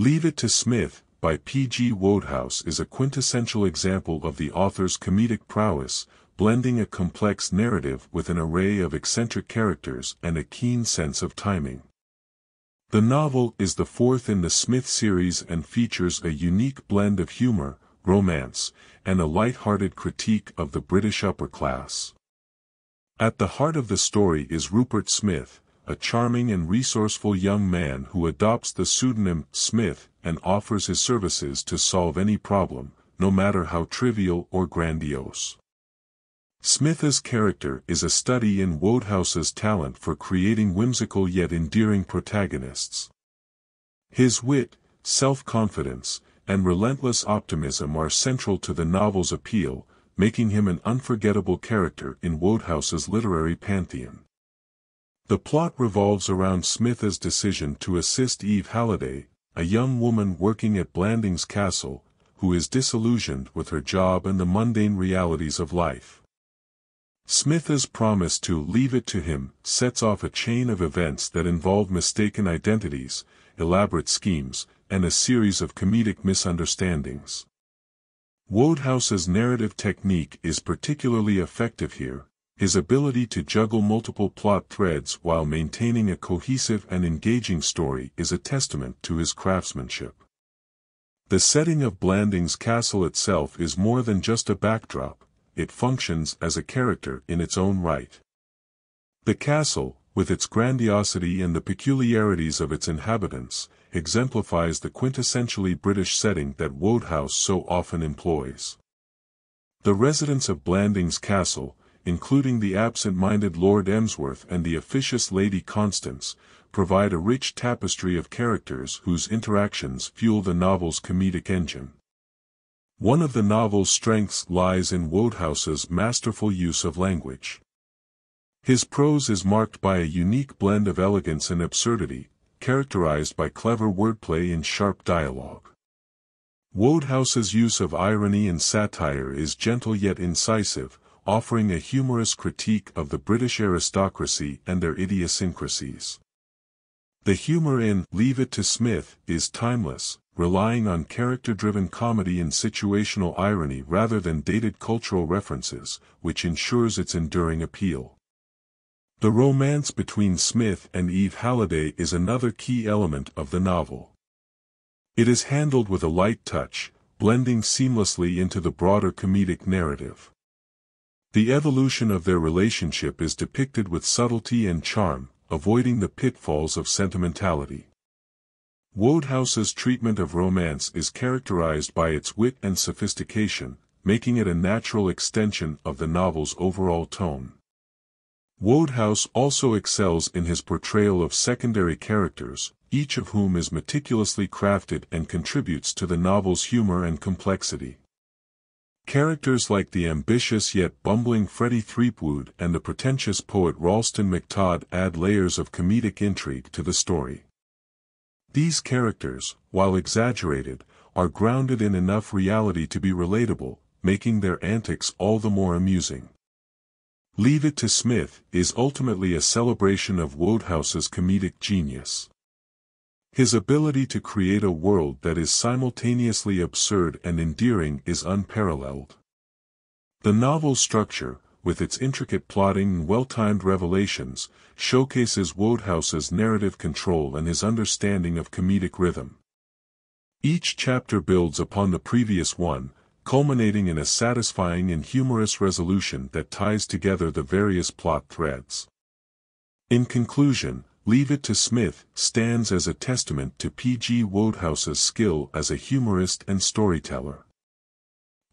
Leave It to Psmith, by P.G. Wodehouse is a quintessential example of the author's comedic prowess, blending a complex narrative with an array of eccentric characters and a keen sense of timing. The novel is the fourth in the Psmith series and features a unique blend of humor, romance, and a light-hearted critique of the British upper class. At the heart of the story is Rupert Psmith, a charming and resourceful young man who adopts the pseudonym Psmith and offers his services to solve any problem, no matter how trivial or grandiose. Psmith's character is a study in Wodehouse's talent for creating whimsical yet endearing protagonists. His wit, self-confidence, and relentless optimism are central to the novel's appeal, making him an unforgettable character in Wodehouse's literary pantheon. The plot revolves around Psmith's decision to assist Eve Halliday, a young woman working at Blandings Castle, who is disillusioned with her job and the mundane realities of life. Psmith's promise to leave it to him sets off a chain of events that involve mistaken identities, elaborate schemes, and a series of comedic misunderstandings. Wodehouse's narrative technique is particularly effective here, his ability to juggle multiple plot threads while maintaining a cohesive and engaging story is a testament to his craftsmanship. The setting of Blandings Castle itself is more than just a backdrop, it functions as a character in its own right. The castle, with its grandiosity and the peculiarities of its inhabitants, exemplifies the quintessentially British setting that Wodehouse so often employs. The residents of Blandings Castle, including the absent-minded Lord Emsworth and the officious Lady Constance, provide a rich tapestry of characters whose interactions fuel the novel's comedic engine. One of the novel's strengths lies in Wodehouse's masterful use of language. His prose is marked by a unique blend of elegance and absurdity, characterized by clever wordplay and sharp dialogue. Wodehouse's use of irony and satire is gentle yet incisive, offering a humorous critique of the British aristocracy and their idiosyncrasies. The humor in Leave It to Psmith is timeless, relying on character-driven comedy and situational irony rather than dated cultural references, which ensures its enduring appeal. The romance between Psmith and Eve Halliday is another key element of the novel. It is handled with a light touch, blending seamlessly into the broader comedic narrative. The evolution of their relationship is depicted with subtlety and charm, avoiding the pitfalls of sentimentality. Wodehouse's treatment of romance is characterized by its wit and sophistication, making it a natural extension of the novel's overall tone. Wodehouse also excels in his portrayal of secondary characters, each of whom is meticulously crafted and contributes to the novel's humor and complexity. Characters like the ambitious yet bumbling Freddie Threepwood and the pretentious poet Ralston McTodd add layers of comedic intrigue to the story. These characters, while exaggerated, are grounded in enough reality to be relatable, making their antics all the more amusing. Leave It to Psmith is ultimately a celebration of Wodehouse's comedic genius. His ability to create a world that is simultaneously absurd and endearing is unparalleled. The novel's structure, with its intricate plotting and well-timed revelations, showcases Wodehouse's narrative control and his understanding of comedic rhythm. Each chapter builds upon the previous one, culminating in a satisfying and humorous resolution that ties together the various plot threads. In conclusion, Leave It to Psmith stands as a testament to P.G. Wodehouse's skill as a humorist and storyteller.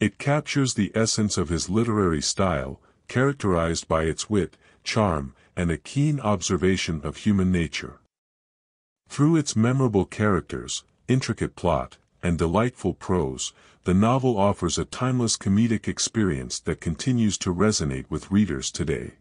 It captures the essence of his literary style, characterized by its wit, charm, and a keen observation of human nature. Through its memorable characters, intricate plot, and delightful prose, the novel offers a timeless comedic experience that continues to resonate with readers today.